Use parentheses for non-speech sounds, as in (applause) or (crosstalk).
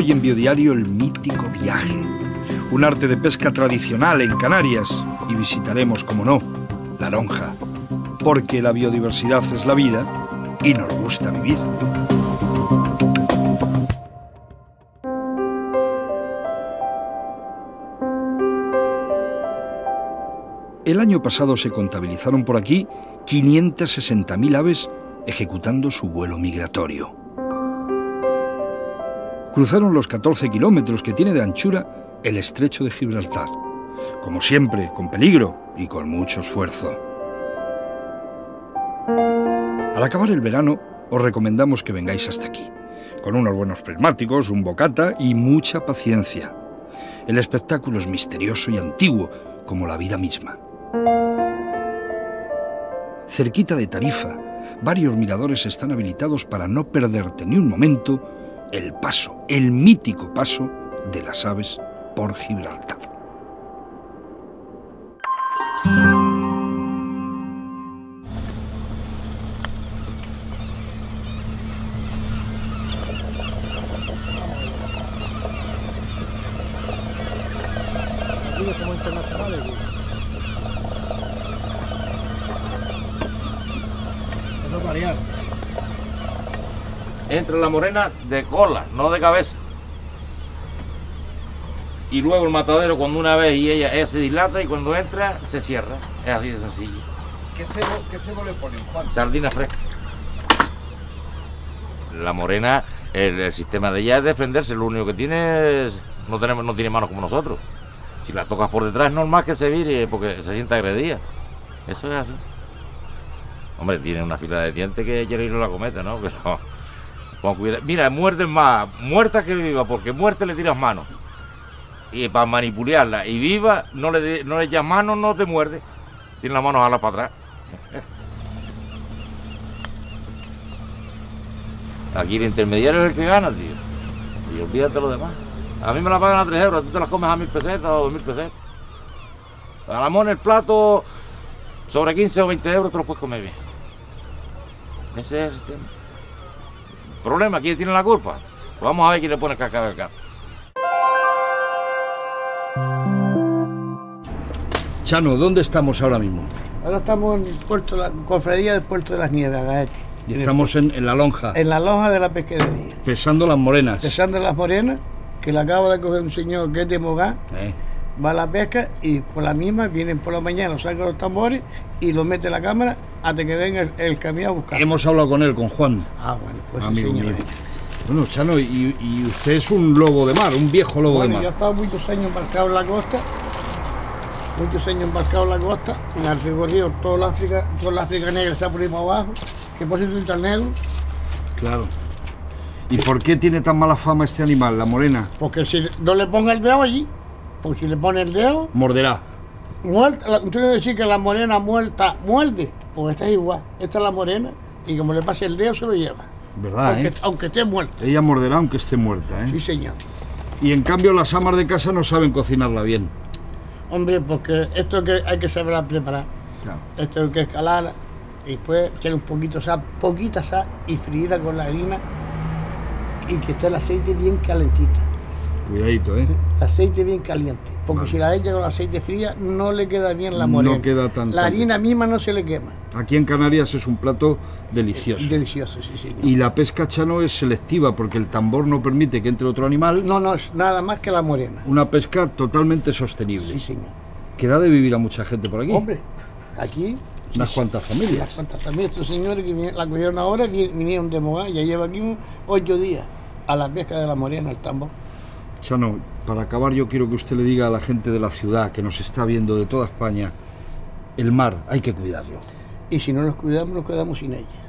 Hoy en Biodiario el mítico viaje, un arte de pesca tradicional en Canarias y visitaremos, como no, la lonja, porque la biodiversidad es la vida y nos gusta vivir. El año pasado se contabilizaron por aquí 560.000 aves ejecutando su vuelo migratorio. Cruzaron los 14 kilómetros que tiene de anchura el estrecho de Gibraltar, como siempre, con peligro y con mucho esfuerzo. Al acabar el verano, os recomendamos que vengáis hasta aquí, con unos buenos prismáticos, un bocata y mucha paciencia. El espectáculo es misterioso y antiguo, como la vida misma. Cerquita de Tarifa, varios miradores están habilitados para no perderte ni un momento el paso, el mítico paso de las aves por Gibraltar. Entra la morena de cola, no de cabeza. Y luego el matadero cuando una vez y ella, ella se dilata y cuando entra se cierra. Es así de sencillo. ¿Qué cebo, qué cebo le ponen, Juan? Sardina fresca. La morena, el, el sistema de ella es defenderse, lo único que tiene es, no, tenemos, no tiene manos como nosotros. Si la tocas por detrás es normal que se vire porque se sienta agredida. Eso es así. Hombre, tiene una fila de dientes que quiere ir a la cometa, ¿no? (laughs) Pero Mira, muerden más, muerta que viva, porque muerte le tiras mano. Y para manipularla. Y viva, no le, de- no le echas mano, no te muerde. Tiene las manos alas para atrás. (laughs) Aquí el intermediario es el que gana, tío. Y olvídate lo demás. A mí me la pagan a 3 euros, tú te las comes a 1000 pesetas o 2000 pesetas. A la mona el plato, sobre 15 o 20 euros, te lo puedes comer bien. Ese es el sistema. Problema, ¿quién tiene la culpa? Pues vamos a ver quién le pone caca al gato. Chano, ¿dónde estamos ahora mismo? Ahora estamos en Puerto de la Cofradía del Puerto de las Nieves, Agaete. Y estamos en, en la lonja, En la lonja de la pesquería. pesando las morenas. Pesando las morenas, que la acaba de coger un señor que es de Mogán, Eh, va a la pesca y con la misma vienen por la mañana, sacan los tambores y los mete en la cámara hasta que venga el, el camión a buscar. Hemos hablado con él, con Juan. Ah, bueno, pues sí, amigo señor. mío. Bueno, Chano, y, y usted es un lobo de mar, un viejo lobo Bueno, de yo he mar. estado muchos años embarcado en la costa, muchos años embarcado en la costa, me han recorrido toda la África, toda la África negra está por ahí para abajo, que por eso soy negro, Claro. ¿Y por qué tiene tan mala fama este animal, la morena? porque si no le ponga el dedo allí, porque si le pone el dedo, Morderá. muerta, la- tú no decir que la morena muerta muerde, pues esta es igual, esta es la morena, y como le pase el dedo se lo lleva, ¿Verdad, aunque, eh? aunque esté muerta, Ella morderá aunque esté muerta, sí ¿eh? señor. Y en cambio las amas de casa no saben cocinarla bien. Hombre, porque esto que hay que saberla preparar. Claro. Esto hay que escalarla y después echarle un poquito de sal, poquita sal y freírla con la harina y que esté el aceite bien calentito. Cuidadito, ¿eh? Aceite bien caliente. Porque Vale. si la echa con aceite fría no le queda bien la No morena. queda tan- La tan harina misma no se le quema. Aquí en Canarias es un plato delicioso. Delicioso, sí, sí. Y la pesca chano es selectiva porque el tambor no permite que entre otro animal. No, no es nada más que la morena. Una pesca totalmente sostenible. Sí, señor. Que da de vivir a mucha gente por aquí. Hombre, aquí Unas cuantas familias. las cuantas también estos señores que la cogieron ahora vi- vinieron de Mogán, ya lleva aquí ocho días a la pesca de la morena, el tambor. Chano, para acabar yo quiero que usted le diga a la gente de la ciudad que nos está viendo de toda España, el mar hay que cuidarlo. Y si no los cuidamos, nos quedamos sin ella.